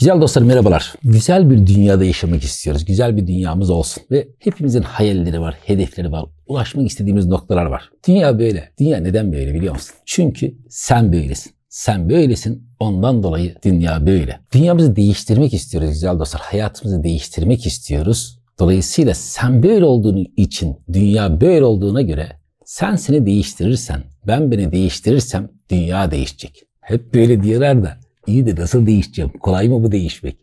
Güzel dostlar merhabalar. Güzel bir dünyada yaşamak istiyoruz. Güzel bir dünyamız olsun. Ve hepimizin hayalleri var, hedefleri var. Ulaşmak istediğimiz noktalar var. Dünya böyle. Dünya neden böyle biliyor musun? Çünkü sen böylesin. Sen böylesin. Ondan dolayı dünya böyle. Dünyamızı değiştirmek istiyoruz güzel dostlar. Hayatımızı değiştirmek istiyoruz. Dolayısıyla sen böyle olduğunu için, dünya böyle olduğuna göre sen seni değiştirirsen, ben beni değiştirirsem dünya değişecek. Hep böyle diyorlar da iyi de nasıl değişeceğim? Kolay mı bu değişmek?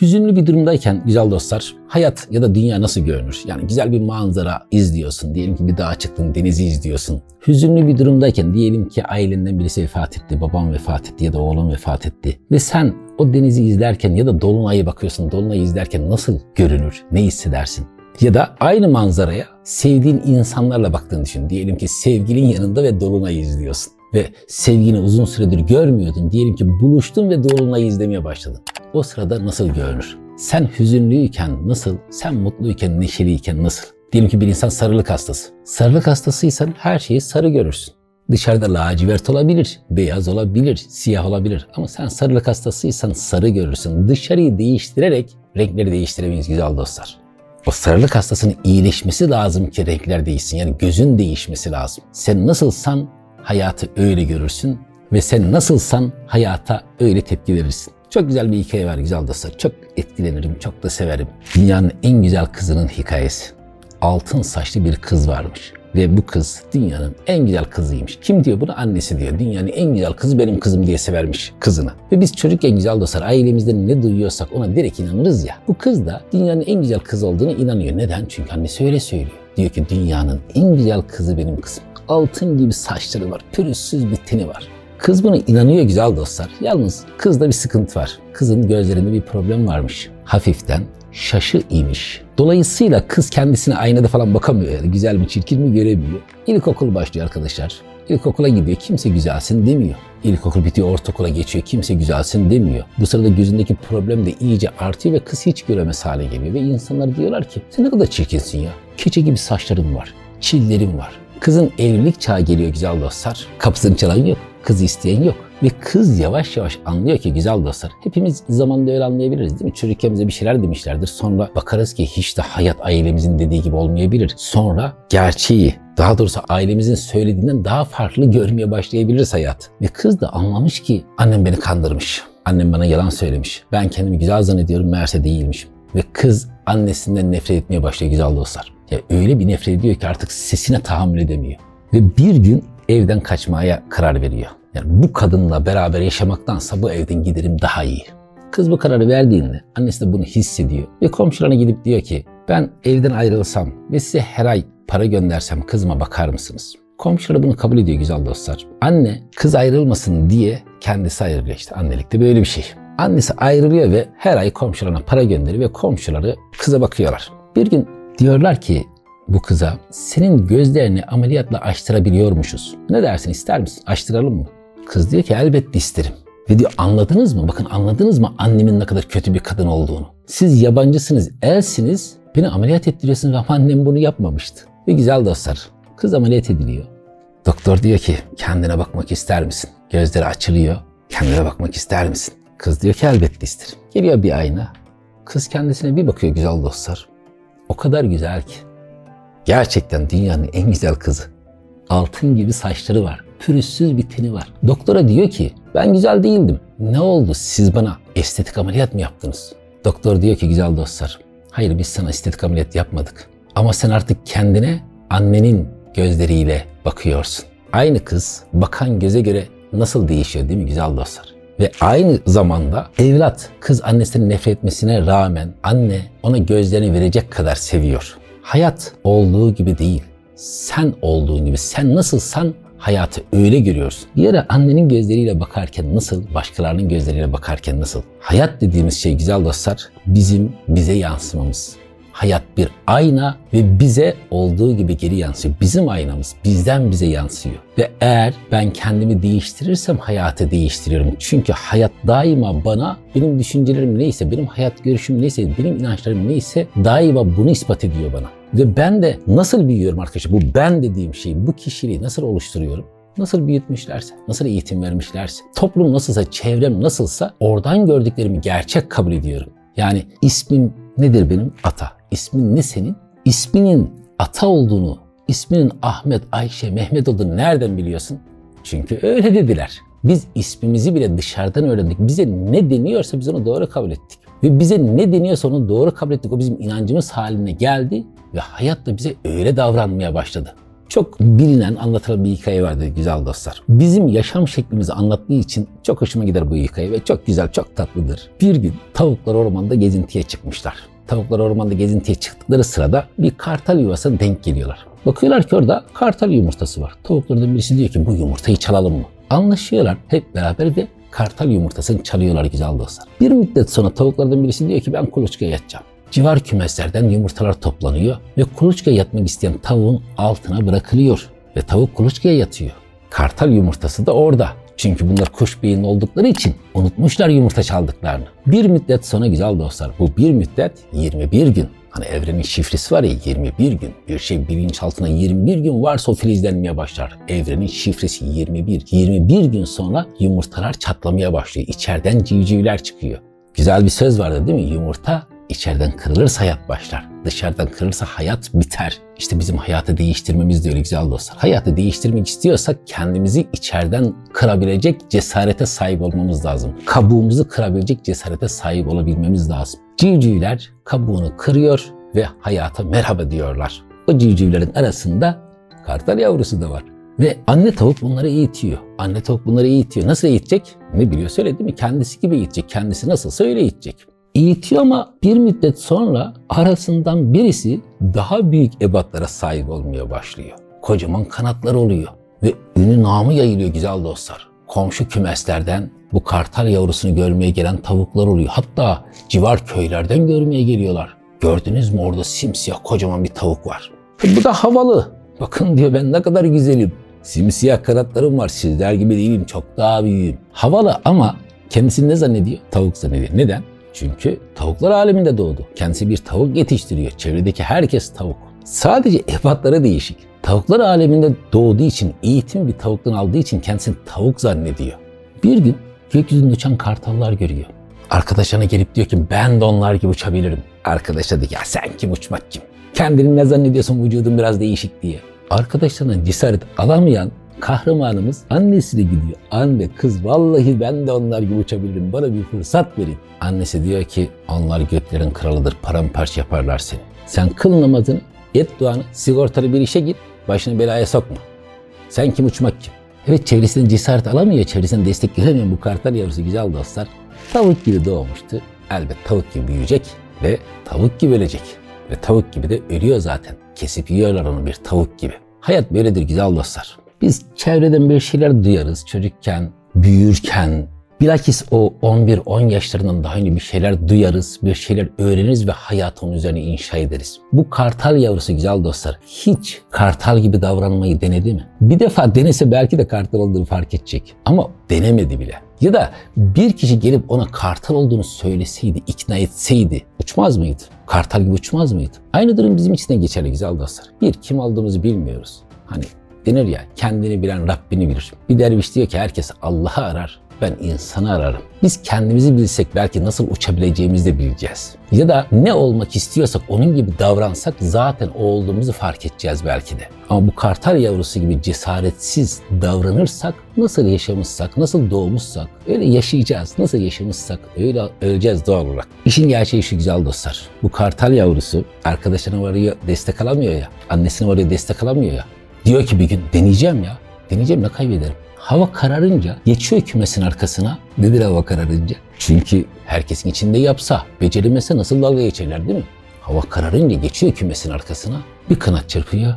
Hüzünlü bir durumdayken güzel dostlar hayat ya da dünya nasıl görünür? Yani güzel bir manzara izliyorsun. Diyelim ki bir dağa çıktın denizi izliyorsun. Hüzünlü bir durumdayken diyelim ki ailenden birisi vefat etti. Babam vefat etti ya da oğlum vefat etti. Ve sen o denizi izlerken ya da dolunayı bakıyorsun. Dolunayı izlerken nasıl görünür? Ne hissedersin? Ya da aynı manzaraya sevdiğin insanlarla baktığını düşün. Diyelim ki sevgilin yanında ve dolunayı izliyorsun. Ve sevgini uzun süredir görmüyordun. Diyelim ki buluştun ve dolunayı izlemeye başladın. O sırada nasıl görünür? Sen hüzünlüyken nasıl? Sen mutluyken, neşeliyken nasıl? Diyelim ki bir insan sarılık hastası. Sarılık hastasıysan her şeyi sarı görürsün. Dışarıda lacivert olabilir, beyaz olabilir, siyah olabilir. Ama sen sarılık hastasıysan sarı görürsün. Dışarıyı değiştirerek renkleri değiştiremeyiz güzel dostlar. O sarılık hastasının iyileşmesi lazım ki renkler değişsin. Yani gözün değişmesi lazım. Sen nasılsan hayatı öyle görürsün ve sen nasılsan hayata öyle tepki verirsin. Çok güzel bir hikaye var güzel dostlar. Çok etkilenirim, çok da severim. Dünyanın en güzel kızının hikayesi. Altın saçlı bir kız varmış. Ve bu kız dünyanın en güzel kızıymış. Kim diyor bunu? Annesi diyor. Dünyanın en güzel kızı benim kızım diye severmiş kızını. Ve biz çocukken güzel dostlar ailemizde ne duyuyorsak ona direkt inanırız ya. Bu kız da dünyanın en güzel kız olduğunu inanıyor. Neden? Çünkü annesi öyle söylüyor. Diyor ki dünyanın en güzel kızı benim kızım. Altın gibi saçları var, pürüzsüz bir teni var. Kız buna inanıyor güzel dostlar. Yalnız kızda bir sıkıntı var. Kızın gözlerinde bir problem varmış. Hafiften şaşı imiş. Dolayısıyla kız kendisine aynada falan bakamıyor. Yani güzel mi çirkin mi göremiyor. İlkokul başlıyor arkadaşlar. İlkokula gidiyor. Kimse güzelsin demiyor. İlkokul bitiyor, ortaokula geçiyor. Kimse güzelsin demiyor. Bu sırada gözündeki problem de iyice artıyor ve kız hiç göremez hale geliyor. Ve insanlar diyorlar ki sen ne kadar çirkinsin ya. Keçe gibi saçların var. Çillerin var. Kızın evlilik çağı geliyor güzel dostlar. Kapısını çalan yok. Kız isteyen yok. Ve kız yavaş yavaş anlıyor ki güzel dostlar. Hepimiz zamanında öyle anlayabiliriz değil mi? Çocukken bir şeyler demişlerdir. Sonra bakarız ki hiç de hayat ailemizin dediği gibi olmayabilir. Sonra gerçeği daha doğrusu ailemizin söylediğinden daha farklı görmeye başlayabiliriz hayat. Ve kız da anlamış ki annem beni kandırmış. Annem bana yalan söylemiş. Ben kendimi güzel zannediyorum meğerse değilmişim. Ve kız annesinden nefret etmeye başlıyor güzel dostlar. Ya öyle bir nefret ediyor ki artık sesine tahammül edemiyor. Ve bir gün evden kaçmaya karar veriyor. Yani bu kadınla beraber yaşamaktansa bu evden giderim daha iyi. Kız bu kararı verdiğinde annesi de bunu hissediyor ve komşularına gidip diyor ki ben evden ayrılsam ve size her ay para göndersem kızıma bakar mısınız? Komşuları bunu kabul ediyor güzel dostlar. Anne kız ayrılmasın diye kendisi ayrılıyor işte annelikte böyle bir şey. Annesi ayrılıyor ve her ay komşularına para gönderiyor ve komşuları kıza bakıyorlar. Bir gün diyorlar ki bu kıza senin gözlerini ameliyatla açtırabiliyormuşuz. Ne dersin ister misin? Açtıralım mı? Kız diyor ki elbette isterim. Ve diyor anladınız mı? Bakın anladınız mı annemin ne kadar kötü bir kadın olduğunu? Siz yabancısınız, elsiniz. Beni ameliyat ettiriyorsunuz ama annem bunu yapmamıştı. Ve güzel dostlar, kız ameliyat ediliyor. Doktor diyor ki kendine bakmak ister misin? Gözleri açılıyor. Kendine bakmak ister misin? Kız diyor ki elbette isterim. Geliyor bir ayna. Kız kendisine bir bakıyor güzel dostlar. O kadar güzel ki. Gerçekten dünyanın en güzel kızı. Altın gibi saçları var. Pürüzsüz bir teni var. Doktora diyor ki ben güzel değildim. Ne oldu siz bana estetik ameliyat mı yaptınız? Doktor diyor ki güzel dostlar. Hayır biz sana estetik ameliyat yapmadık. Ama sen artık kendine annenin gözleriyle bakıyorsun. Aynı kız bakan göze göre nasıl değişiyor değil mi güzel dostlar? Ve aynı zamanda evlat kız annesinin nefret etmesine rağmen anne ona gözlerini verecek kadar seviyor. Hayat olduğu gibi değil. Sen olduğun gibi, sen nasılsan hayatı öyle görüyorsun. Bir ara annenin gözleriyle bakarken nasıl, başkalarının gözleriyle bakarken nasıl? Hayat dediğimiz şey güzel dostlar bizim bize yansımamız. Hayat bir ayna ve bize olduğu gibi geri yansıyor. Bizim aynamız bizden bize yansıyor. Ve eğer ben kendimi değiştirirsem hayatı değiştiriyorum. Çünkü hayat daima bana benim düşüncelerim neyse, benim hayat görüşüm neyse, benim inançlarım neyse daima bunu ispat ediyor bana. Ve ben de nasıl büyüyorum arkadaşlar? Bu ben dediğim şeyi, bu kişiliği nasıl oluşturuyorum? nasıl büyütmüşlerse, nasıl eğitim vermişlerse, toplum nasılsa, çevrem nasılsa oradan gördüklerimi gerçek kabul ediyorum. Yani ismim nedir benim? Ata. İsmin ne senin? İsminin ata olduğunu, isminin Ahmet, Ayşe, Mehmet olduğunu nereden biliyorsun? Çünkü öyle dediler. Biz ismimizi bile dışarıdan öğrendik. Bize ne deniyorsa biz onu doğru kabul ettik. Ve bize ne deniyorsa onu doğru kabul ettik. O bizim inancımız haline geldi ve hayat da bize öyle davranmaya başladı. Çok bilinen, anlatılan bir hikaye vardı güzel dostlar. Bizim yaşam şeklimizi anlattığı için çok hoşuma gider bu hikaye ve çok güzel, çok tatlıdır. Bir gün tavuklar ormanda gezintiye çıkmışlar. Tavuklar ormanda gezintiye çıktıkları sırada bir kartal yuvasına denk geliyorlar. Bakıyorlar ki orada kartal yumurtası var. Tavuklardan birisi diyor ki bu yumurtayı çalalım mı? Anlaşıyorlar hep beraber ve kartal yumurtasını çalıyorlar güzel dostlar. Bir müddet sonra tavuklardan birisi diyor ki ben kuluçkaya yatacağım. Civar kümeslerden yumurtalar toplanıyor ve kuluçkaya yatmak isteyen tavuğun altına bırakılıyor ve tavuk kuluçkaya yatıyor. Kartal yumurtası da orada. Çünkü bunlar kuş beyinli oldukları için unutmuşlar yumurta çaldıklarını. Bir müddet sonra güzel dostlar bu bir müddet 21 gün. Hani evrenin şifresi var ya 21 gün. Bir şey bilinçaltına 21 gün varsa o filizlenmeye başlar. Evrenin şifresi 21. 21 gün sonra yumurtalar çatlamaya başlıyor. İçeriden civcivler çıkıyor. Güzel bir söz vardı değil mi? Yumurta İçeriden kırılırsa hayat başlar. Dışarıdan kırılırsa hayat biter. İşte bizim hayatı değiştirmemiz de öyle güzel dostlar. Hayatı değiştirmek istiyorsak kendimizi içeriden kırabilecek cesarete sahip olmamız lazım. Kabuğumuzu kırabilecek cesarete sahip olabilmemiz lazım. Civcivler kabuğunu kırıyor ve hayata merhaba diyorlar. O civcivlerin arasında kartal yavrusu da var. Ve anne tavuk bunları eğitiyor. Anne tavuk bunları eğitiyor. Nasıl eğitecek? Ne biliyor söyledi mi? Kendisi gibi eğitecek. Kendisi nasılsa öyle eğitecek eğitiyor ama bir müddet sonra arasından birisi daha büyük ebatlara sahip olmaya başlıyor. Kocaman kanatlar oluyor ve ünü namı yayılıyor güzel dostlar. Komşu kümeslerden bu kartal yavrusunu görmeye gelen tavuklar oluyor. Hatta civar köylerden görmeye geliyorlar. Gördünüz mü orada simsiyah kocaman bir tavuk var. E bu da havalı. Bakın diyor ben ne kadar güzelim. Simsiyah kanatlarım var sizler gibi değilim çok daha büyüğüm. Havalı ama kendisini ne zannediyor? Tavuk zannediyor. Neden? Çünkü tavuklar aleminde doğdu. Kendisi bir tavuk yetiştiriyor. Çevredeki herkes tavuk. Sadece ebatları değişik. Tavuklar aleminde doğduğu için, eğitim bir tavuktan aldığı için kendisini tavuk zannediyor. Bir gün gökyüzünde uçan kartallar görüyor. Arkadaşına gelip diyor ki ben de onlar gibi uçabilirim. Arkadaş da diyor ya sen kim uçmak kim? Kendini ne zannediyorsun vücudun biraz değişik diye. Arkadaşlarına cesaret alamayan kahramanımız annesiyle gidiyor. Anne kız vallahi ben de onlar gibi uçabilirim bana bir fırsat verin. Annesi diyor ki onlar göklerin kralıdır paramparça yaparlar seni. Sen kıl namazını et duanı sigortalı bir işe git başını belaya sokma. Sen kim uçmak kim? Evet çevresinden cesaret alamıyor, çevresinden destek göremiyor bu kartal yavrusu güzel dostlar. Tavuk gibi doğmuştu. Elbet tavuk gibi büyüyecek ve tavuk gibi ölecek. Ve tavuk gibi de ölüyor zaten. Kesip yiyorlar onu bir tavuk gibi. Hayat böyledir güzel dostlar. Biz çevreden bir şeyler duyarız çocukken, büyürken, Bilakis o 11-10 yaşlarından daha önce bir şeyler duyarız, bir şeyler öğreniriz ve hayatı onun üzerine inşa ederiz. Bu kartal yavrusu güzel dostlar hiç kartal gibi davranmayı denedi mi? Bir defa denese belki de kartal olduğunu fark edecek ama denemedi bile. Ya da bir kişi gelip ona kartal olduğunu söyleseydi, ikna etseydi uçmaz mıydı? Kartal gibi uçmaz mıydı? Aynı durum bizim için de geçerli güzel dostlar. Bir, kim olduğumuzu bilmiyoruz. Hani denir ya kendini bilen Rabbini bilir. Bir derviş diyor ki herkes Allah'ı arar ben insanı ararım. Biz kendimizi bilsek belki nasıl uçabileceğimizi de bileceğiz. Ya da ne olmak istiyorsak onun gibi davransak zaten o olduğumuzu fark edeceğiz belki de. Ama bu kartal yavrusu gibi cesaretsiz davranırsak, nasıl yaşamışsak, nasıl doğmuşsak öyle yaşayacağız. Nasıl yaşamışsak öyle öleceğiz doğal olarak. İşin gerçeği şu güzel dostlar. Bu kartal yavrusu arkadaşına varıyor destek alamıyor ya. Annesine varıyor destek alamıyor ya. Diyor ki bir gün deneyeceğim ya. Deneyeceğim ne kaybederim. Hava kararınca geçiyor kümesin arkasına. Nedir hava kararınca? Çünkü herkesin içinde yapsa, beceremese nasıl dalga geçerler değil mi? Hava kararınca geçiyor kümesin arkasına. Bir kanat çırpıyor,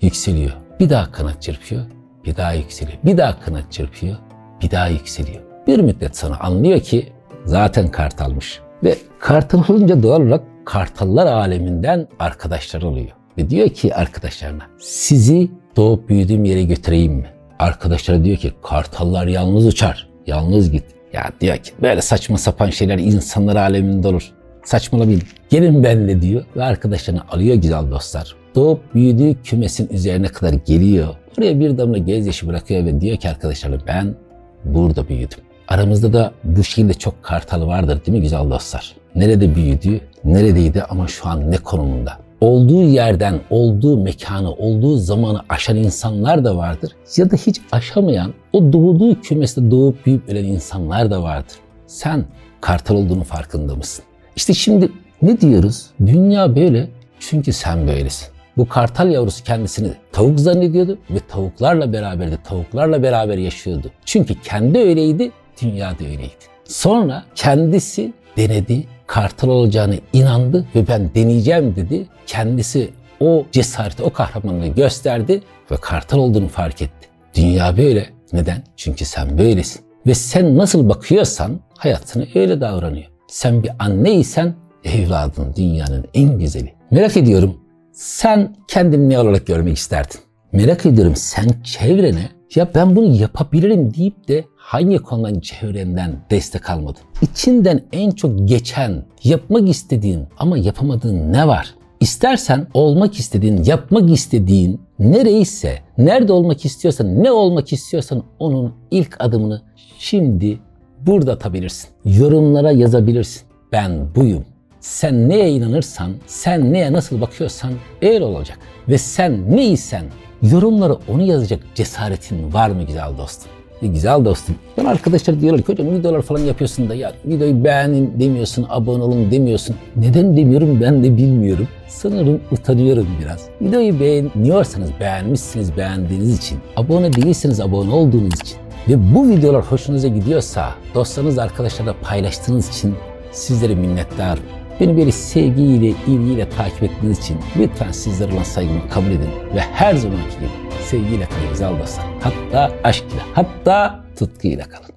yükseliyor. Bir daha kanat çırpıyor, bir daha yükseliyor. Bir daha kanat çırpıyor, bir daha yükseliyor. Bir müddet sonra anlıyor ki zaten kartalmış. Ve kartal olunca doğal olarak kartallar aleminden arkadaşlar oluyor. Ve diyor ki arkadaşlarına sizi doğup büyüdüğüm yere götüreyim mi? Arkadaşları diyor ki kartallar yalnız uçar. Yalnız git. Ya diyor ki böyle saçma sapan şeyler insanlar aleminde olur. Saçmalamayın. Gelin benle diyor ve arkadaşlarını alıyor güzel dostlar. Doğup büyüdüğü kümesin üzerine kadar geliyor. Oraya bir damla gözyaşı bırakıyor ve diyor ki arkadaşlarına ben burada büyüdüm. Aramızda da bu şekilde çok kartal vardır değil mi güzel dostlar? Nerede büyüdü, neredeydi ama şu an ne konumunda? Olduğu yerden, olduğu mekanı, olduğu zamanı aşan insanlar da vardır. Ya da hiç aşamayan, o doğduğu kümeste doğup büyüyüp ölen insanlar da vardır. Sen kartal olduğunu farkında mısın? İşte şimdi ne diyoruz? Dünya böyle çünkü sen böylesin. Bu kartal yavrusu kendisini tavuk zannediyordu ve tavuklarla beraberdi, tavuklarla beraber yaşıyordu. Çünkü kendi öyleydi, dünya da öyleydi. Sonra kendisi denedi, kartal olacağını inandı ve ben deneyeceğim dedi. Kendisi o cesareti, o kahramanlığı gösterdi ve kartal olduğunu fark etti. Dünya böyle. Neden? Çünkü sen böylesin. Ve sen nasıl bakıyorsan hayatına öyle davranıyor. Sen bir anneysen evladın dünyanın en güzeli. Merak ediyorum sen kendini ne olarak görmek isterdin? Merak ediyorum sen çevrene ya ben bunu yapabilirim deyip de hangi konudan çevrenden destek almadın? İçinden en çok geçen, yapmak istediğin ama yapamadığın ne var? İstersen olmak istediğin, yapmak istediğin nereyse, nerede olmak istiyorsan, ne olmak istiyorsan onun ilk adımını şimdi burada atabilirsin. Yorumlara yazabilirsin. Ben buyum. Sen neye inanırsan, sen neye nasıl bakıyorsan öyle olacak. Ve sen neysen yorumlara onu yazacak cesaretin var mı güzel dostum? Ve güzel dostum. Ben arkadaşlar diyorlar ki hocam videolar falan yapıyorsun da ya videoyu beğenin demiyorsun, abone olun demiyorsun. Neden demiyorum ben de bilmiyorum. Sanırım utanıyorum biraz. Videoyu beğeniyorsanız beğenmişsiniz beğendiğiniz için. Abone değilseniz abone olduğunuz için. Ve bu videolar hoşunuza gidiyorsa dostlarınız arkadaşlarla paylaştığınız için sizlere minnettarım. Beni böyle sevgiyle, ilgiyle takip ettiğiniz için lütfen sizlere olan saygımı kabul edin. Ve her zamanki gibi sevgiyle güzel dostlar. Hatta aşk ile, hatta tutkuyla kalın.